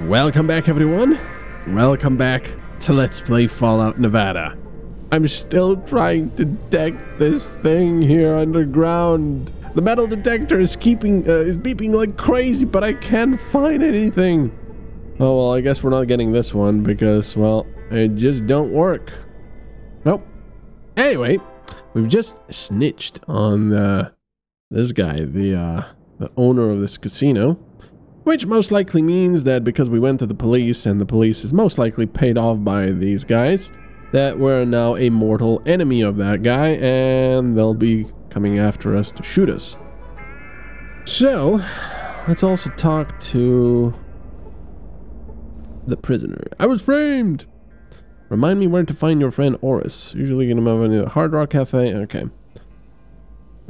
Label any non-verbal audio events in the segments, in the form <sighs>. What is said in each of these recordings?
Welcome back, everyone. Welcome back to Let's Play Fallout Nevada. I'm still trying to detect this thing here underground. The metal detector is keeping uh, is beeping like crazy, but I can't find anything. Oh well, I guess we're not getting this one because well, it just don't work. Nope. Anyway, we've just snitched on uh, this guy, the uh, the owner of this casino. Which most likely means that because we went to the police and the police is most likely paid off by these guys, that we're now a mortal enemy of that guy and they'll be coming after us to shoot us. So, let's also talk to the prisoner. I was framed! Remind me where to find your friend Oris. Usually get him over to the Hard Rock Cafe. Okay.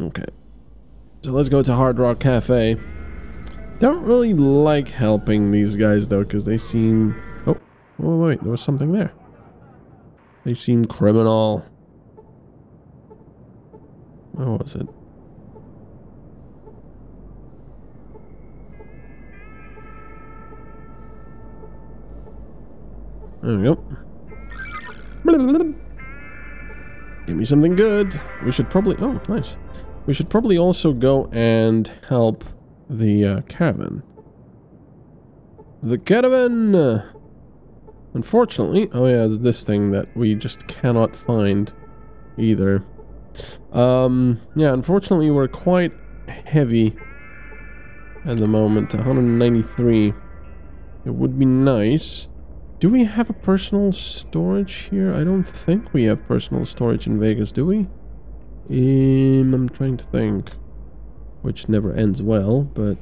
Okay. So let's go to Hard Rock Cafe. Don't really like helping these guys though, because they seem... Oh, oh wait, there was something there. They seem criminal. Where was it? There we go. Give me something good. We should probably... Oh, nice. We should probably also go and help the uh, caravan. The! Uh, unfortunately, oh yeah, there's this thing that we just cannot find either. Um, yeah, unfortunately we're quite heavy at the moment, 193. It would be nice. Do we have a personal storage here? I don't think we have personal storage in Vegas, do we? Um, I'm trying to think which never ends well, but...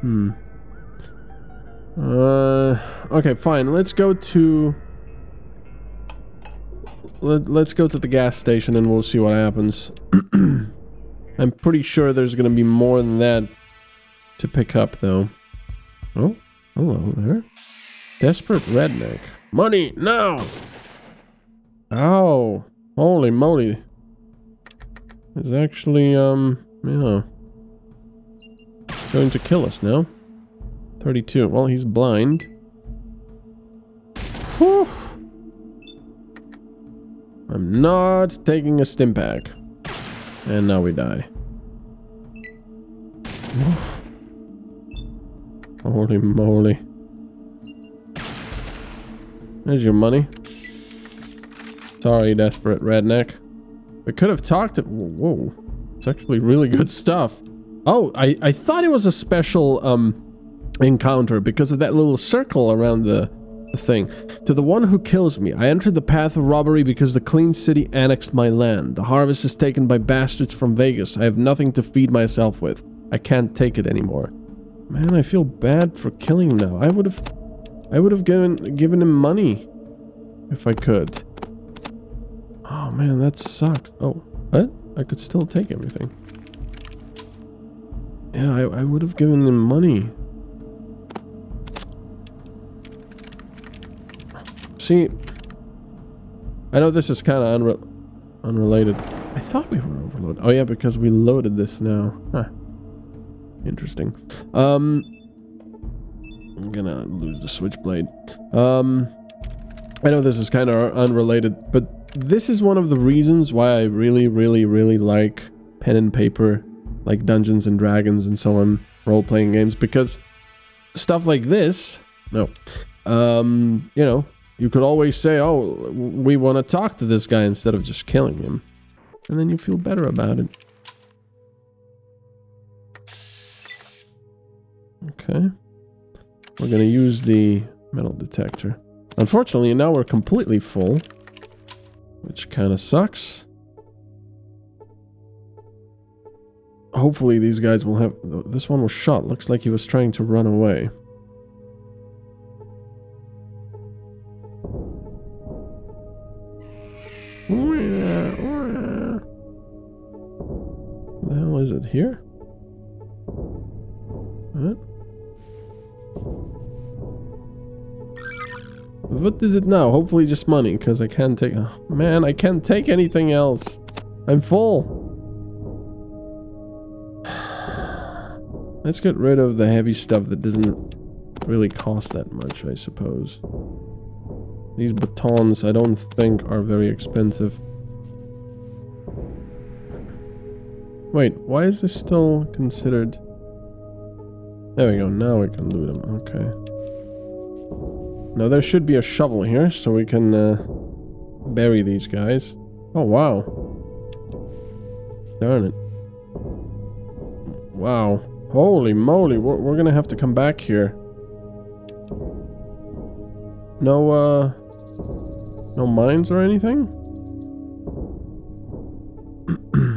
Hmm. Uh, okay, fine. Let's go to... Let, let's go to the gas station and we'll see what happens. <clears throat> I'm pretty sure there's going to be more than that to pick up, though. Oh, hello there. Desperate redneck. Money, now! Oh, holy moly. It's actually, um, yeah. Going to kill us now. 32. Well, he's blind. Whew. I'm not taking a stim pack. And now we die. Holy moly. There's your money. Sorry, desperate redneck. We could have talked to... Whoa. It's actually really good stuff. Oh, I, I thought it was a special um, encounter because of that little circle around the, the thing. To the one who kills me, I entered the path of robbery because the clean city annexed my land. The harvest is taken by bastards from Vegas. I have nothing to feed myself with. I can't take it anymore. Man, I feel bad for killing him now. I would have I would have given given him money if I could. Oh man, that sucks. Oh, what? I could still take everything. Yeah, I, I would have given him money. See, I know this is kind of unre unrelated. I thought we were overloaded. Oh yeah, because we loaded this now. Huh. Interesting. Um, I'm gonna lose the switchblade. Um, I know this is kind of unrelated, but this is one of the reasons why I really, really, really like pen and paper, like Dungeons and Dragons and so on, role-playing games, because stuff like this, no, um, you know, you could always say, oh, we want to talk to this guy instead of just killing him. And then you feel better about it. Okay. We're going to use the metal detector. Unfortunately, now we're completely full. Which kind of sucks. Hopefully these guys will have... This one was shot. Looks like he was trying to run away. the hell is it here? What? What is it now? Hopefully just money, because I can't take... Oh, man, I can't take anything else. I'm full. <sighs> Let's get rid of the heavy stuff that doesn't really cost that much, I suppose. These batons I don't think are very expensive. Wait, why is this still considered... There we go, now we can loot them, okay. Now there should be a shovel here, so we can uh, bury these guys. Oh, wow. Darn it. Wow. Holy moly, we're, we're gonna have to come back here. No, uh... No mines or anything?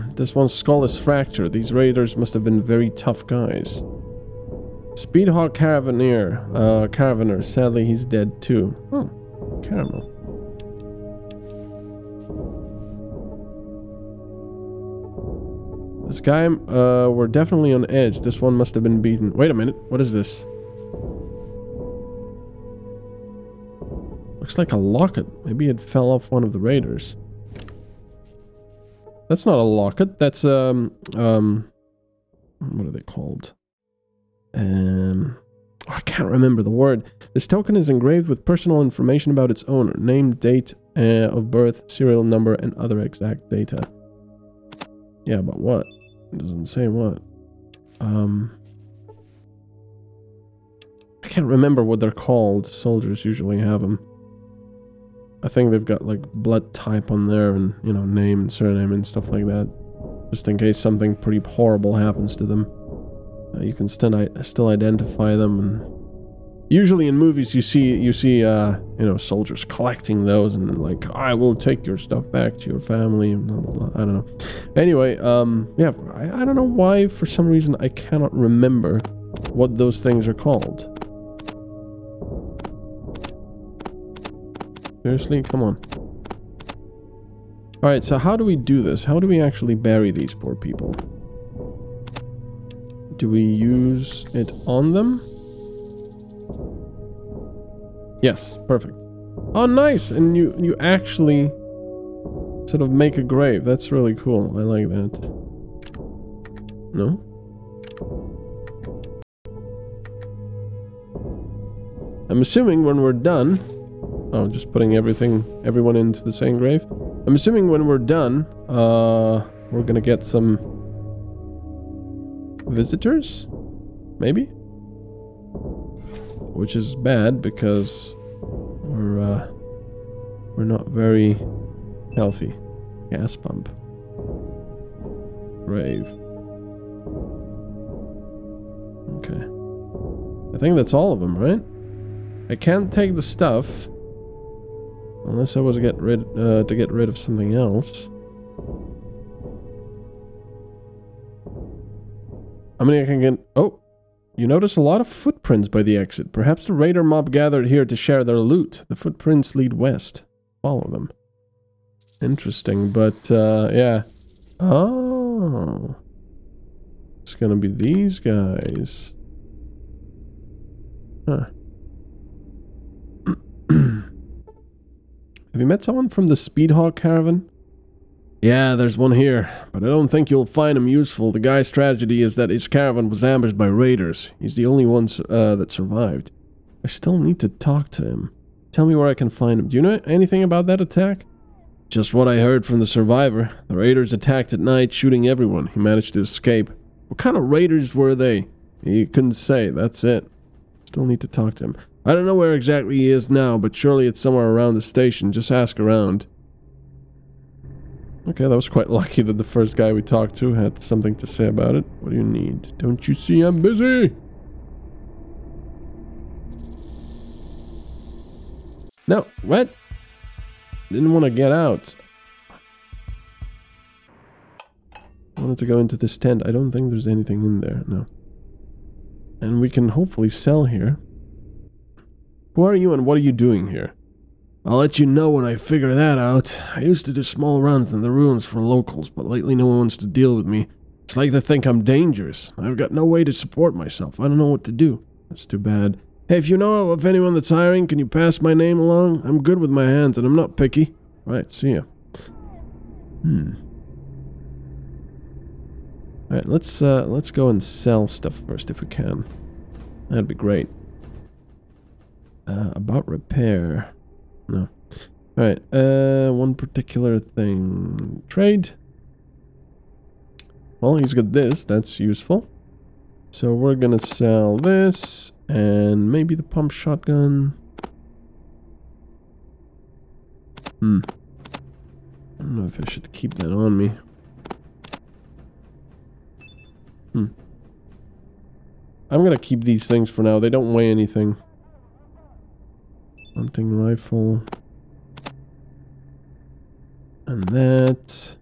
<clears throat> this one's skull is fractured. These raiders must have been very tough guys. Speedhawk Caravaneer. Uh, Caravaner. Sadly, he's dead too. Oh, caramel. This guy, uh, we're definitely on edge. This one must have been beaten. Wait a minute. What is this? Looks like a locket. Maybe it fell off one of the raiders. That's not a locket. That's, um, um, what are they called? Um, I can't remember the word. This token is engraved with personal information about its owner. Name, date uh, of birth, serial number, and other exact data. Yeah, but what? It doesn't say what. Um, I can't remember what they're called. Soldiers usually have them. I think they've got like blood type on there and, you know, name and surname and stuff like that. Just in case something pretty horrible happens to them. Uh, you can still, still identify them and usually in movies you see you see uh, you know soldiers collecting those and like I will take your stuff back to your family blah, blah, blah. I don't know anyway um yeah I, I don't know why for some reason I cannot remember what those things are called Seriously? Come on. Alright, so how do we do this? How do we actually bury these poor people? Do we use it on them? Yes, perfect. Oh, nice! And you, you actually sort of make a grave. That's really cool. I like that. No? I'm assuming when we're done, Oh, just putting everything, everyone into the same grave. I'm assuming when we're done, uh, we're gonna get some visitors, maybe? Which is bad because we're, uh, we're not very healthy. Gas pump. Grave. Okay. I think that's all of them, right? I can't take the stuff. Unless I was to get rid uh, to get rid of something else. How many I can get? Oh, you notice a lot of footprints by the exit. Perhaps the raider mob gathered here to share their loot. The footprints lead west. Follow them. Interesting, but uh, yeah. Oh, it's gonna be these guys. Huh. <clears throat> Have you met someone from the Speedhawk caravan? Yeah, there's one here, but I don't think you'll find him useful. The guy's tragedy is that his caravan was ambushed by raiders. He's the only one uh, that survived. I still need to talk to him. Tell me where I can find him. Do you know anything about that attack? Just what I heard from the survivor. The raiders attacked at night, shooting everyone. He managed to escape. What kind of raiders were they? He couldn't say, that's it. Still need to talk to him. I don't know where exactly he is now, but surely it's somewhere around the station. Just ask around. Okay, that was quite lucky that the first guy we talked to had something to say about it. What do you need? Don't you see I'm busy? No, what? Didn't want to get out. Wanted to go into this tent. I don't think there's anything in there, no. And we can hopefully sell here. Who are you and what are you doing here? I'll let you know when I figure that out. I used to do small runs in the ruins for locals, but lately no one wants to deal with me. It's like they think I'm dangerous. I've got no way to support myself. I don't know what to do. That's too bad. Hey, if you know of anyone that's hiring, can you pass my name along? I'm good with my hands and I'm not picky. Right, see ya. Hmm. Alright, let's uh let's go and sell stuff first if we can. That'd be great. Uh, about repair. No. Alright, uh, one particular thing. Trade. Well, he's got this. That's useful. So we're gonna sell this and maybe the pump shotgun. Hmm. I don't know if I should keep that on me. Hmm. I'm gonna keep these things for now. They don't weigh anything. Hunting rifle. And that.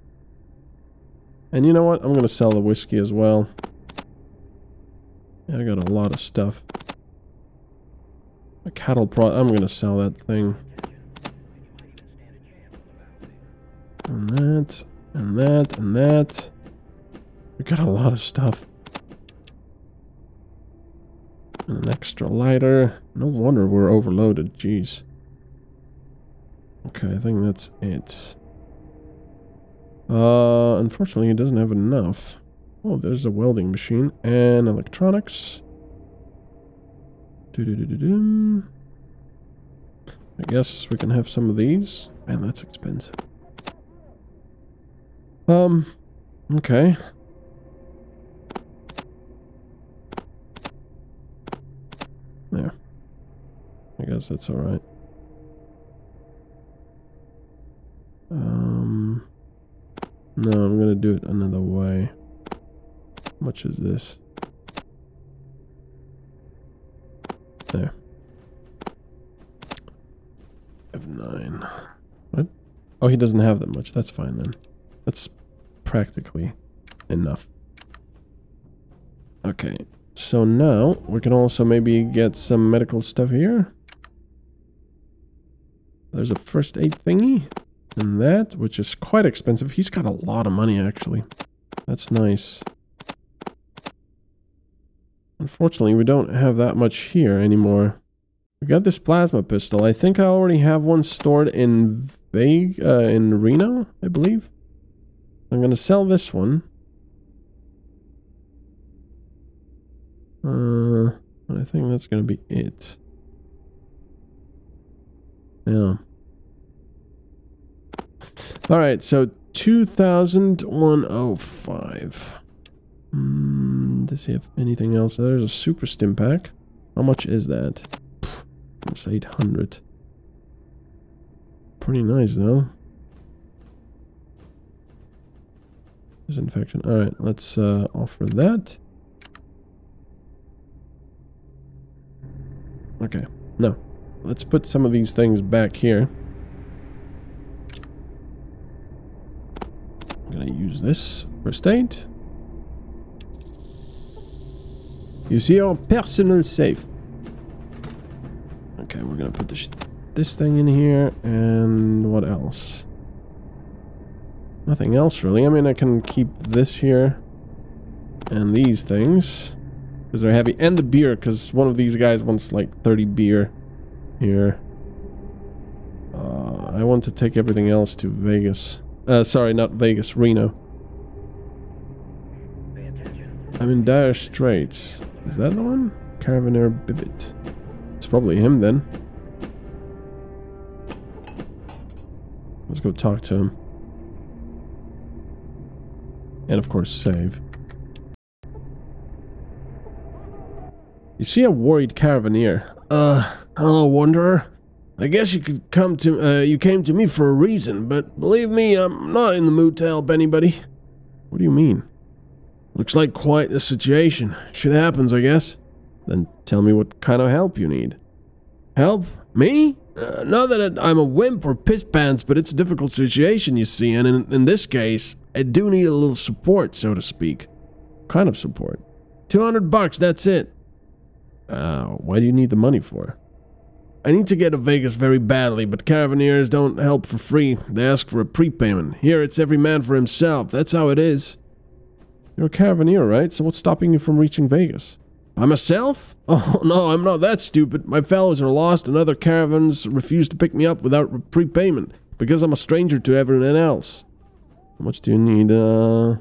And you know what? I'm gonna sell the whiskey as well. Yeah, I got a lot of stuff. A cattle prod. I'm gonna sell that thing. And that, and that, and that. We got a lot of stuff. And an extra lighter. No wonder we're overloaded, jeez. Okay, I think that's it. Uh, unfortunately, it doesn't have enough. Oh, there's a welding machine and electronics. Doo -doo -doo I guess we can have some of these. Man, that's expensive. Um, okay. There. I guess that's alright. Um, no, I'm gonna do it another way. How much is this? There. F9. What? Oh, he doesn't have that much. That's fine then. That's practically enough. Okay, so now we can also maybe get some medical stuff here. There's a first aid thingy. And that, which is quite expensive. He's got a lot of money, actually. That's nice. Unfortunately, we don't have that much here anymore. We got this plasma pistol. I think I already have one stored in Vague, uh, in Reno, I believe. I'm to sell this one. Uh, I think that's going to be it. Yeah. All right, so 2105. Mm, does he have anything else? There's a super stim pack. How much is that? Pfft, almost 800. Pretty nice, though. Disinfection. All right, let's uh, offer that. Okay, no. Let's put some of these things back here. I'm gonna use this first aid. Use your personal safe. Okay, we're gonna put this this thing in here, and what else? Nothing else really. I mean, I can keep this here. And these things. Because they're heavy. And the beer, because one of these guys wants like 30 beer here. Uh, I want to take everything else to Vegas. Uh, sorry, not Vegas, Reno. I'm in dire straits. Is that the one? Caravaner Bibbit. It's probably him then. Let's go talk to him. And of course, save. You see a worried caravaneer. Uh, hello, wanderer. I guess you could come to, uh, you came to me for a reason, but believe me, I'm not in the mood to help anybody. What do you mean? Looks like quite a situation. Shit happens, I guess. Then tell me what kind of help you need. Help? Me? Uh, not that I'm a wimp or piss pants, but it's a difficult situation, you see, and in, in this case, I do need a little support, so to speak. kind of support? 200 bucks, that's it. Uh, why do you need the money for? I need to get to Vegas very badly, but caravaneers don't help for free. They ask for a prepayment. Here, it's every man for himself. That's how it is. You're a caravaneer, right? So what's stopping you from reaching Vegas? By myself? <laughs> Oh, no, I'm not that stupid. My fellows are lost and other caravans refuse to pick me up without prepayment because I'm a stranger to everyone else. How much do you need? Uh...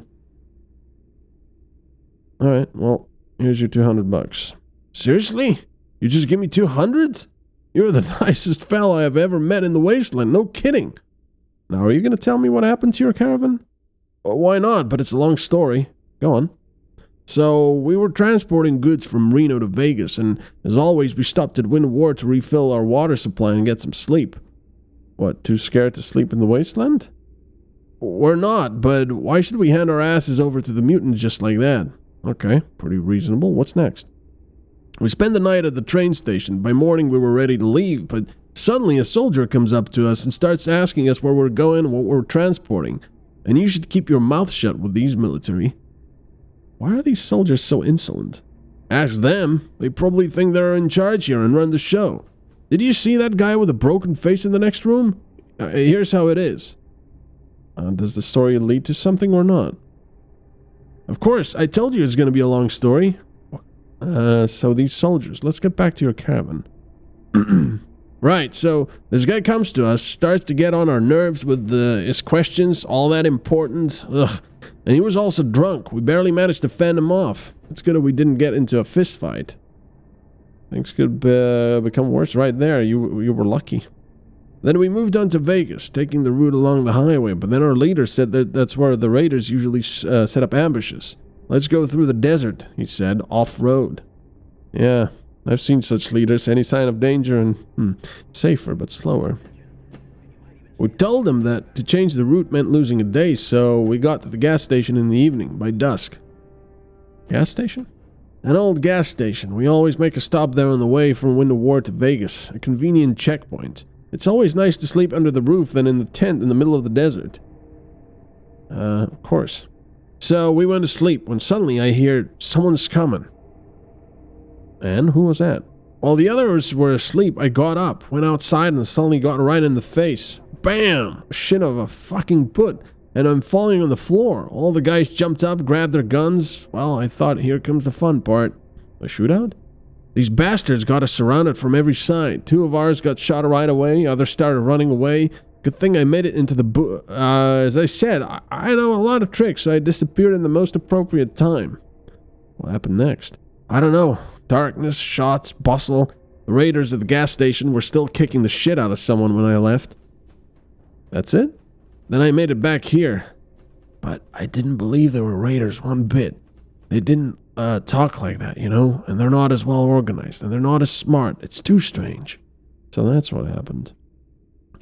Alright, well, here's your 200 bucks. Seriously? You just give me two hundreds? You're the <laughs> nicest fellow I have ever met in the wasteland. No kidding. Now, are you going to tell me what happened to your caravan? Well, why not? But it's a long story. Go on. So, we were transporting goods from Reno to Vegas, and as always, we stopped at Wind War to refill our water supply and get some sleep. What, too scared to sleep in the wasteland? We're not, but why should we hand our asses over to the mutants just like that? Okay, pretty reasonable. What's next? We spend the night at the train station. By morning, we were ready to leave, but suddenly a soldier comes up to us and starts asking us where we're going and what we're transporting. And you should keep your mouth shut with these military. Why are these soldiers so insolent? Ask them. They probably think they're in charge here and run the show. Did you see that guy with a broken face in the next room? Uh, here's how it is. Uh, does the story lead to something or not? Of course, I told you it's going to be a long story. Uh, so these soldiers, let's get back to your cabin. <clears throat> right, so this guy comes to us, starts to get on our nerves with the, his questions, all that important. Ugh. And he was also drunk. We barely managed to fend him off. It's good that we didn't get into a fist fight. Things could uh, become worse right there. You, you were lucky. Then we moved on to Vegas, taking the route along the highway, but then our leader said that that's where the raiders usually uh, set up ambushes. Let's go through the desert, he said, off-road. Yeah, I've seen such leaders. Any sign of danger and hmm, safer but slower. We told them that to change the route meant losing a day, so we got to the gas station in the evening, by dusk. Gas station? An old gas station. We always make a stop there on the way from Wind War to Vegas, a convenient checkpoint. It's always nice to sleep under the roof than in the tent in the middle of the desert. Uh, of course. So we went to sleep when suddenly I hear someone's coming. And who was that? While the others were asleep, I got up, went outside, and suddenly got right in the face. Bam! Shit of a fucking put. And I'm falling on the floor. All the guys jumped up, grabbed their guns. Well, I thought, here comes the fun part. A shootout? These bastards got us surrounded from every side. Two of ours got shot right away, others started running away. Good thing I made it into the bo- uh, as I said, I, I know a lot of tricks, so I disappeared in the most appropriate time. What happened next? I don't know. Darkness, shots, bustle. The raiders at the gas station were still kicking the shit out of someone when I left. That's it? Then I made it back here. But I didn't believe there were raiders one bit. They didn't uh, talk like that, you know? And they're not as well organized, and they're not as smart. It's too strange. So that's what happened.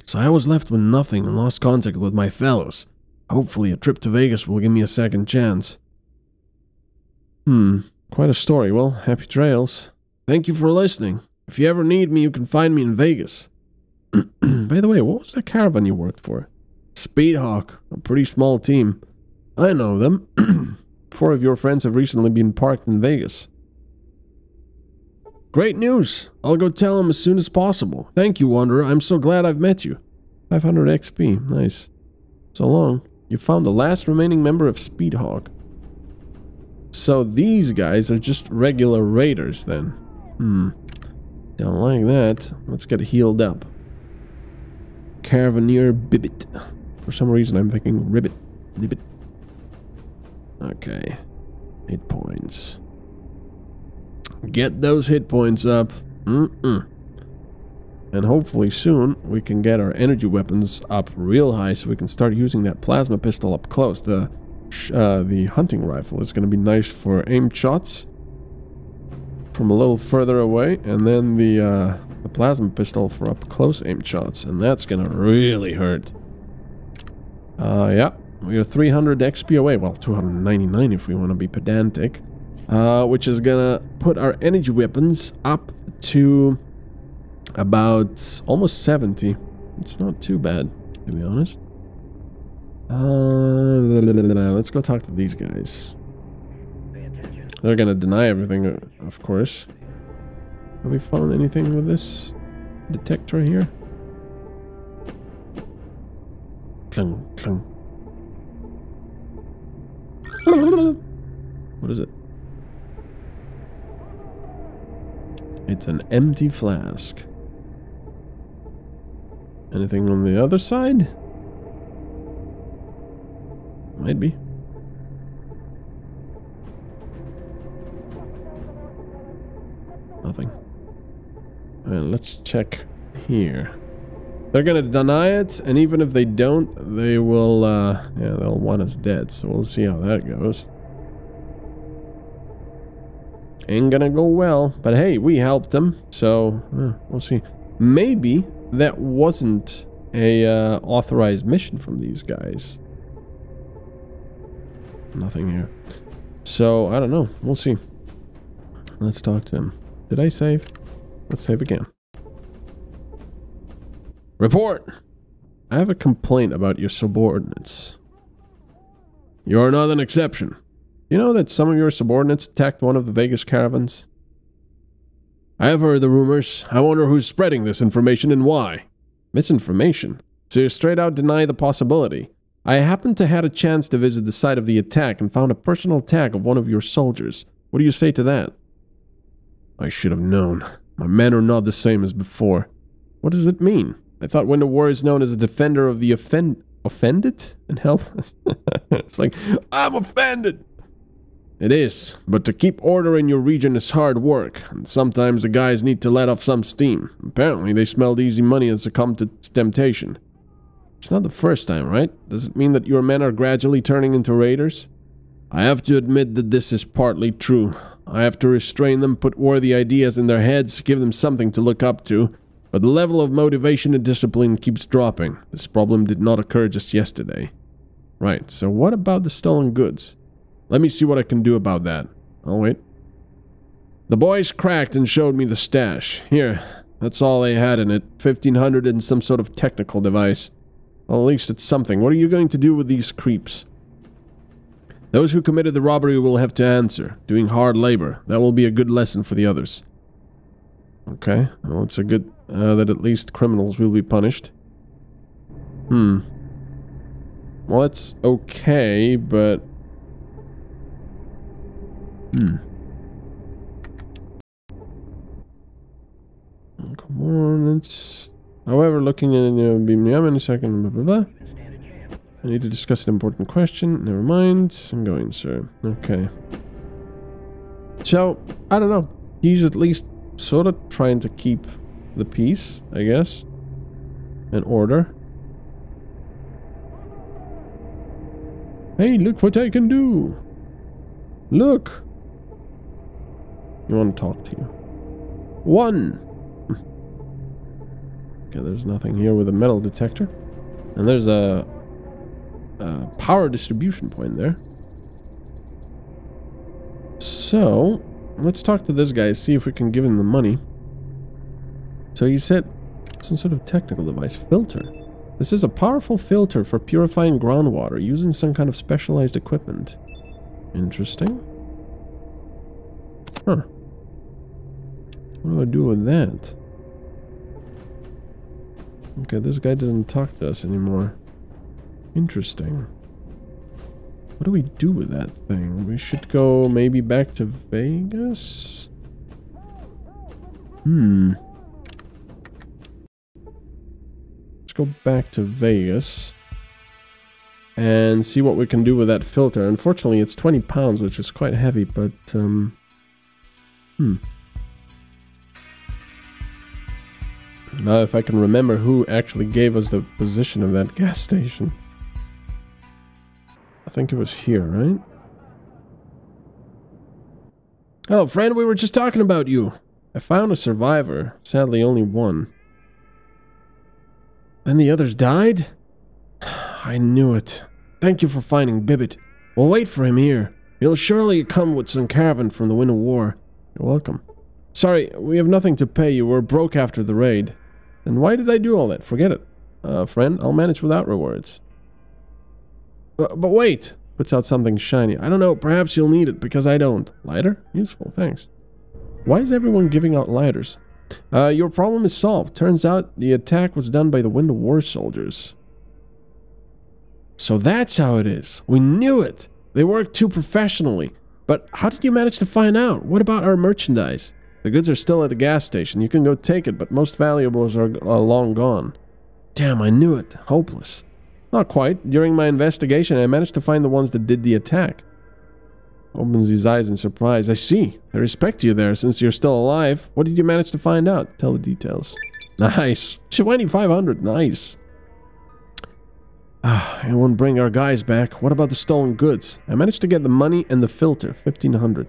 So I was left with nothing and lost contact with my fellows. Hopefully a trip to Vegas will give me a second chance. Hmm, quite a story. Well, happy trails. Thank you for listening. If you ever need me, you can find me in Vegas. <clears throat> By the way, what was that caravan you worked for? Speedhawk, a pretty small team. I know them. <clears throat> Four of your friends have recently been parked in Vegas. Great news! I'll go tell him as soon as possible. Thank you, Wanderer. I'm so glad I've met you. 500 XP. Nice. So long. You found the last remaining member of Speedhawk. So these guys are just regular raiders then. Hmm. Don't like that. Let's get healed up. Caravaneer Bibbit. For some reason I'm thinking Ribbit. Ribbit. Okay. Hit points. Get those hit points up. Mm-mm. And hopefully soon we can get our energy weapons up real high so we can start using that plasma pistol up close. The uh, the hunting rifle is going to be nice for aim shots from a little further away. And then the, uh, the plasma pistol for up close aim shots. And that's going to really hurt. Uh, yeah. We are 300 XP away. Well, 299 if we want to be pedantic uh, which is gonna put our energy weapons up to about almost 70. It's not too bad, to be honest. Uh, let's go talk to these guys. They're gonna deny everything, uh, of course. Have we found anything with this detector here? Clunk, clunk. What is it? It's an empty flask. Anything on the other side? Might be. Nothing. Well, let's check here. They're gonna deny it, and even if they don't, they will, uh, yeah, they'll want us dead, so we'll see how that goes. Ain't gonna go well, but hey, we helped them, so uh, we'll see. Maybe that wasn't a uh, authorized mission from these guys. Nothing here. So, I don't know. We'll see. Let's talk to him. Did I save? Let's save again. Report! I have a complaint about your subordinates. You're not an exception. You know that some of your subordinates attacked one of the Vegas caravans? I have heard the rumors. I wonder who's spreading this information and why. Misinformation? So you straight out deny the possibility. I happened to had a chance to visit the site of the attack and found a personal tag of one of your soldiers. What do you say to that? I should have known. My men are not the same as before. What does it mean? I thought when the war is known as a defender of the offend offended and helpless. <laughs> it's like, I'm offended. It is, but to keep order in your region is hard work, and sometimes the guys need to let off some steam. Apparently, they smelled easy money and succumbed to temptation. It's not the first time, right? Does it mean that your men are gradually turning into raiders? I have to admit that this is partly true. I have to restrain them, put worthy ideas in their heads, give them something to look up to, but the level of motivation and discipline keeps dropping. This problem did not occur just yesterday. Right, so what about the stolen goods? Let me see what I can do about that. I'll wait. The boys cracked and showed me the stash. Here, that's all they had in it. 1500 and some sort of technical device. Well, at least it's something. What are you going to do with these creeps? Those who committed the robbery will have to answer, doing hard labor. That will be a good lesson for the others. Okay, well, it's a good uh, that at least criminals will be punished. Hmm. Well, that's okay, but Hmm. come on, it's... However, looking at me up in a second, blah, blah, blah. I need to discuss an important question. Never mind. I'm going, sir. Okay. So, I don't know. He's at least sort of trying to keep the peace, I guess. And order. Hey, look what I can do! Look! You want to talk to you. One! okay, there's nothing here with a metal detector. And there's a, a power distribution point there. So, let's talk to this guy, see if we can give him the money. So he said some sort of technical device. Filter. This is a powerful filter for purifying groundwater using some kind of specialized equipment. Interesting. Huh. What do I do with that? Okay, this guy doesn't talk to us anymore. Interesting. What do we do with that thing? We should go maybe back to Vegas? Hmm. Let's go back to Vegas and see what we can do with that filter. Unfortunately, it's 20 pounds, which is quite heavy, but, um, hmm. Now if I can remember who actually gave us the position of that gas station. I think it was here, right? Oh, friend, we were just talking about you. I found a survivor. Sadly, only one. And the others died? <sighs> I knew it. Thank you for finding Bibbit. We'll wait for him here. He'll surely come with some caravan from the Wind of War. You're welcome. Sorry, we have nothing to pay you. We're broke after the raid. And why did I do all that? Forget it. Uh, friend, I'll manage without rewards. Uh, but wait! Puts out something shiny. I don't know, perhaps you'll need it, because I don't. Lighter? Useful, thanks. Why is everyone giving out lighters? Uh, your problem is solved. Turns out the attack was done by the Wind of War soldiers. So that's how it is. We knew it. They worked too professionally. But how did you manage to find out? What about our merchandise? The goods are still at the gas station. You can go take it, but most valuables are, are long gone. Damn, I knew it. Hopeless. Not quite. During my investigation, I managed to find the ones that did the attack. Opens his eyes in surprise. I see. I respect you there since you're still alive. What did you manage to find out? Tell the details. <laughs> Nice. 2500. Nice. Ah, it won't bring our guys back. What about the stolen goods? I managed to get the money and the filter. 1500.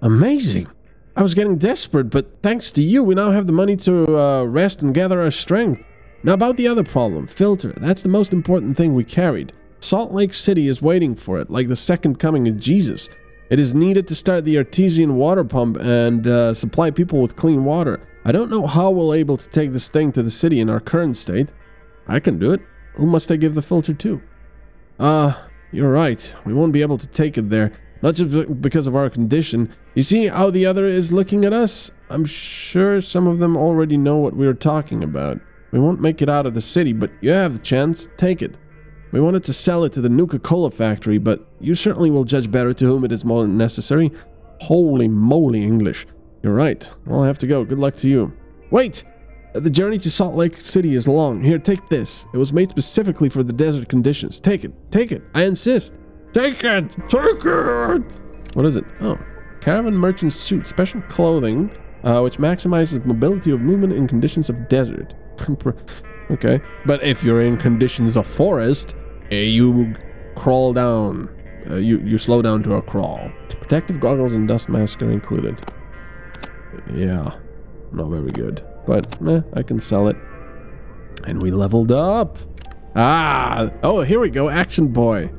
Amazing. I was getting desperate, but thanks to you, we now have the money to uh, rest and gather our strength. Now about the other problem, filter. That's the most important thing we carried. Salt Lake City is waiting for it, like the second coming of Jesus. It is needed to start the artesian water pump and uh, supply people with clean water. I don't know how we'll able to take this thing to the city in our current state. I can do it. Who must I give the filter to? Ah, uh, you're right. We won't be able to take it there. Not just because of our condition. You see how the other is looking at us? I'm sure some of them already know what we're talking about. We won't make it out of the city, but you have the chance. Take it. We wanted to sell it to the Nuka-Cola factory, but you certainly will judge better to whom it is more necessary. Holy moly English. You're right. I'll have to go. Good luck to you. Wait! The journey to Salt Lake City is long. Here, take this. It was made specifically for the desert conditions. Take it. Take it. I insist. Take it! Take it! What is it? Oh. Caravan Merchant Suit. Special clothing, uh, which maximizes mobility of movement in conditions of desert. <laughs> okay. But if you're in conditions of forest, you crawl down. Uh, you, you slow down to a crawl. Protective goggles and dust mask are included. Yeah, not very good. But, eh, I can sell it. And we leveled up. Ah! Oh, here we go. Action Boy.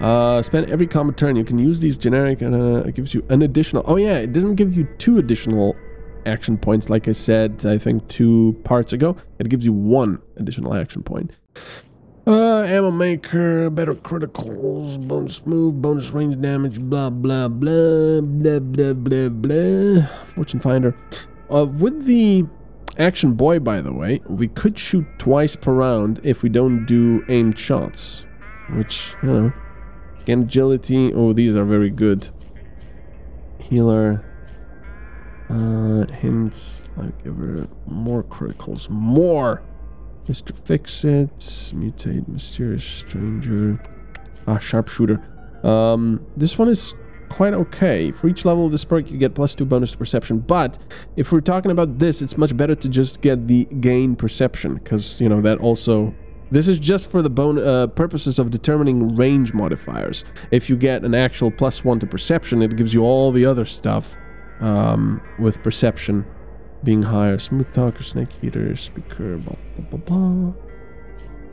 Uh, spend every combat turn. You can use these generic and uh, it gives you an additional... Oh yeah, it doesn't give you two additional action points like I said, I think two parts ago. It gives you one additional action point. Uh, ammo maker, better criticals, bonus move, bonus range damage, blah, blah, blah, blah, blah, blah, blah. Fortune finder. Uh, with the action boy, by the way, we could shoot twice per round if we don't do aimed shots. Which, you know, again, agility. Oh, these are very good. Healer. Uh, hints. Like, her more criticals. More! Mr. Fix-It, Mutate, Mysterious Stranger, ah, Sharpshooter. Um, this one is quite okay. For each level of this perk, you get plus 2 bonus to perception, but if we're talking about this, it's much better to just get the gain perception, because, you know, that also... This is just for the bon uh, purposes of determining range modifiers. If you get an actual plus 1 to perception, it gives you all the other stuff um, with perception being higher. Smooth talker, snake eater, speaker, blah, blah, blah, blah.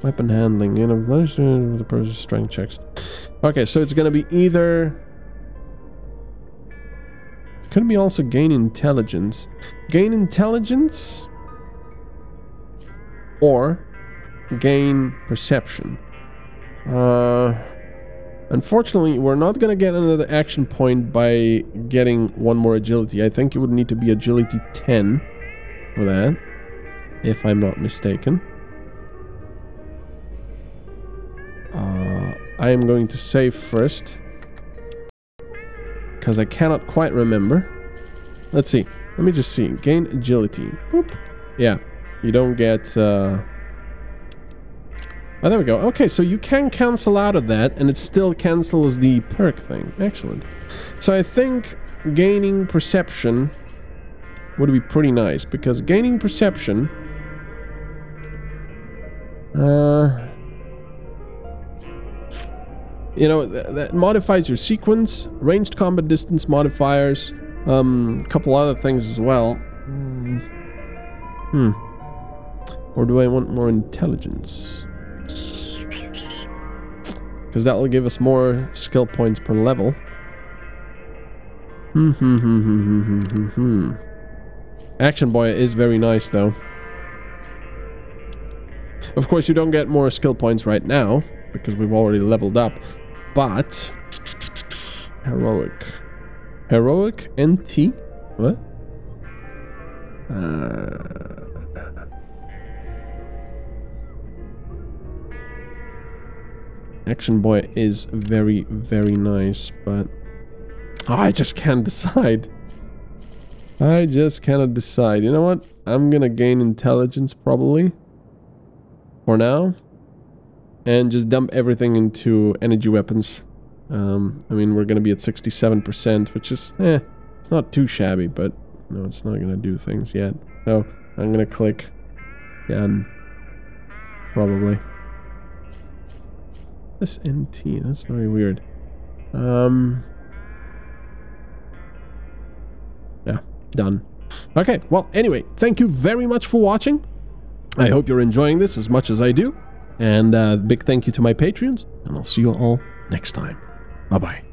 Weapon handling, you know, the person's strength checks. Okay, so it's gonna be either... Could be also gain intelligence. Gain intelligence or gain perception. Uh... Unfortunately, we're not going to get another action point by getting one more agility. I think it would need to be agility 10 for that, if I'm not mistaken. Uh, I am going to save first, because I cannot quite remember. Let's see. Let me just see. Gain agility. Boop. Yeah, you don't get... Uh, Oh, there we go. Okay, so you can cancel out of that, and it still cancels the perk thing. Excellent. So I think gaining perception would be pretty nice, because gaining perception... Uh... You know, th that modifies your sequence, ranged combat distance modifiers, um, a couple other things as well. Hmm. hmm. Or do I want more intelligence? Because that will give us more skill points per level. Hmm, hmm, hmm. Action Boy is very nice, though. Of course, you don't get more skill points right now, because we've already leveled up. But... Heroic. Heroic NT? What? Uh... Action Boy is very, very nice, but... I just can't decide. I just cannot decide. You know what? I'm gonna gain intelligence, probably. For now. And just dump everything into energy weapons. Um, I mean, we're to be at 67%, which is, eh, it's not too shabby, but no, it's not to do things yet. So I'm to click done. Probably. This NT, that's very weird. Um, yeah, done. Okay, well, anyway, thank you very much for watching. I hope you're enjoying this as much as I do. And uh, big thank you to my Patreons, and I'll see you all next time. Bye bye.